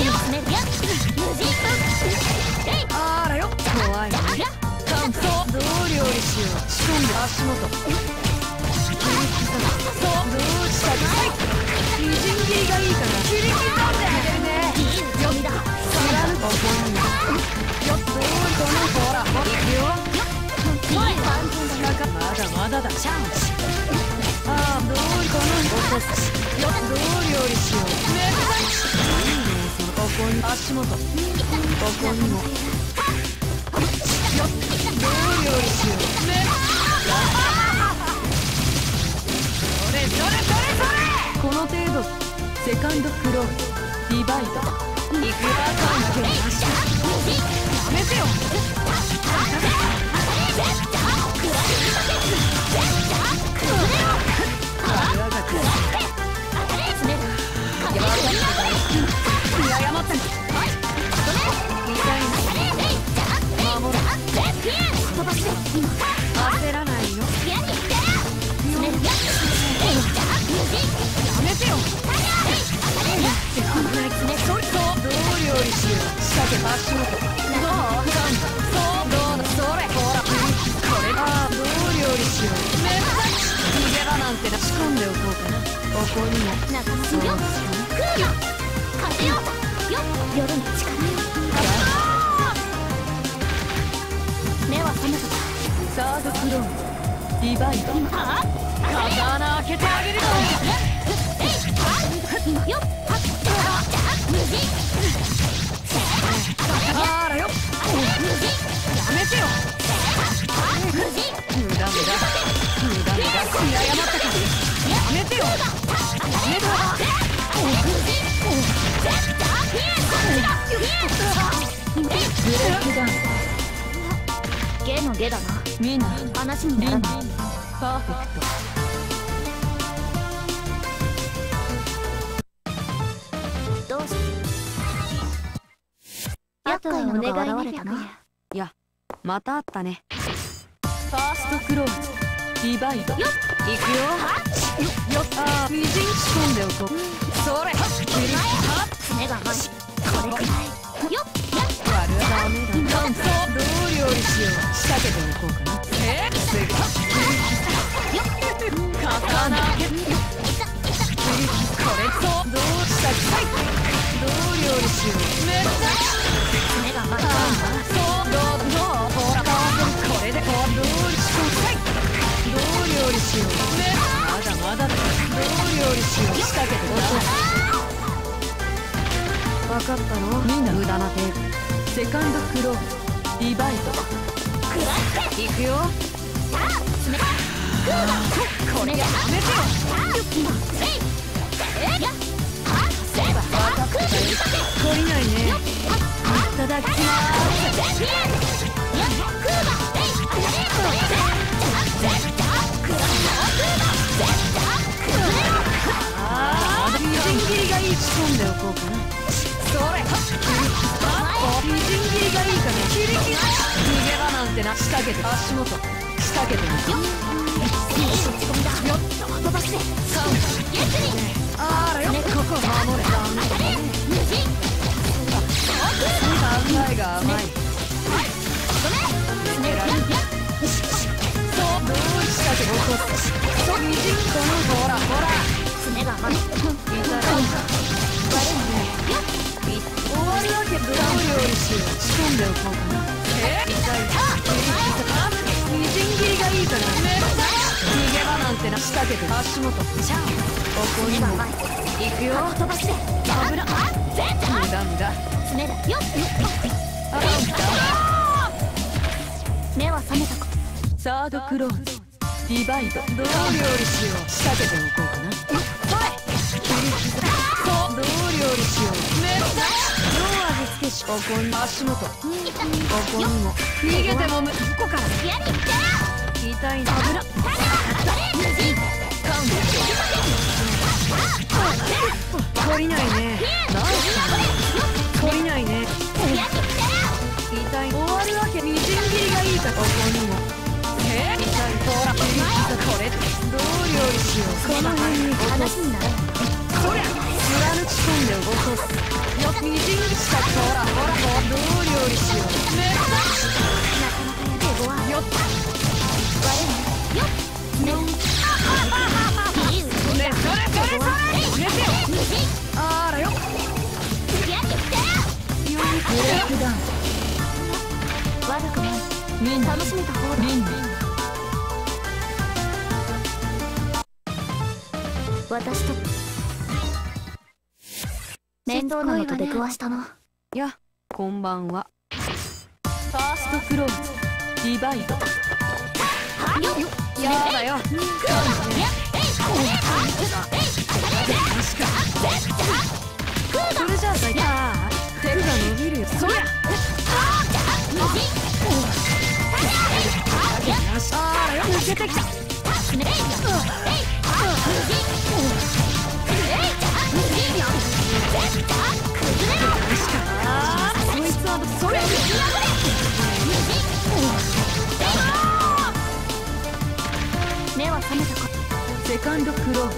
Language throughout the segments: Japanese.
よっどう料理しようここに足元ここにも。よっ料理しようねっそれそれそれそれこの程度セカンドクローズディバイドいくらかんけな焦らないよ。やめてよ。どう料理しよう。仕掛け足元どうそうどうだそれほらこれがどう料理しようめっちゃ逃げ場なんてな仕込んでおこうかなここにもそう夜の力サードクローンディバイドは風穴開けてあげるぞよっ無事あらよやめてよ無事無駄無駄。無駄無駄。見誤ったかやめてよやめろブレイクダウンゲのゲだなみんな話にならないパーフェクトどうし厄介なのが現れたないやまたあったねファーストクローズディバイドよっいくよよよあーみじん仕込んでおこうそれは爪が分かったのみんな無駄なテーブルセカンドクローンディバイド食らっていくよさあ爪がこれやめてよ今せいえやこうかなそれどうしたけ起こすそうみじんこのほでおこうかなえ痛いみじん切りがいいから逃げ場なんてな仕掛けて足元ちゃんここにも行くよ飛ばして油あぜじゃ無駄無駄爪だよっあら目は覚めたかサードクローズディバイドどう料理しよう仕掛けておこうかな切りここに足元。ここにも。逃げてもむここからやりって痛いな。油懲りな。いね懲りな。いね痛い終わるわけみじん切りがいいかここにもえ痛いほらこれどう料理しようこの辺に話にな。らどう料理し。ようねなかなかや手強いよっよっねいい運動だねそれそれそれ入れてよ無人あらよやってきてブレイクダウン悪くないみんな楽し。めた方だリンリン私と面倒なのと出くわしたなやこんばんは。ファーストクローズディバイドやだよ。それじゃあさあ手が伸びるよ。そりゃカンドクローズ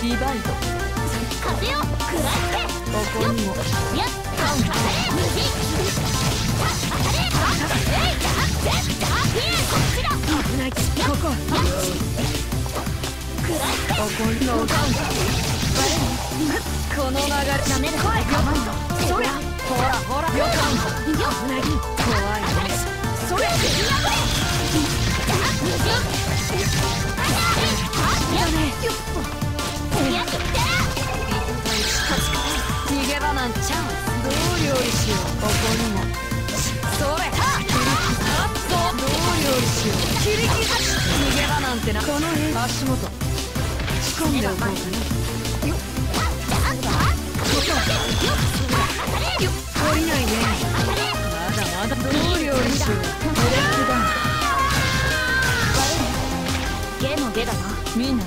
ディバイド風を食らってここにもやっ当たれ無人。当たれえい絶対いえこここ食らってここの流れなめるかまんそりゃほらほらよかん危ない怖いねそれやねやってきて逃げ場なんちゃうどう料理しようここにもそれ切り刻そうどう料理しよう切り刻逃げ場なんてなこの辺足元仕込んでおこうかなよっ降りないねまだまだどう料理しよう。Mina.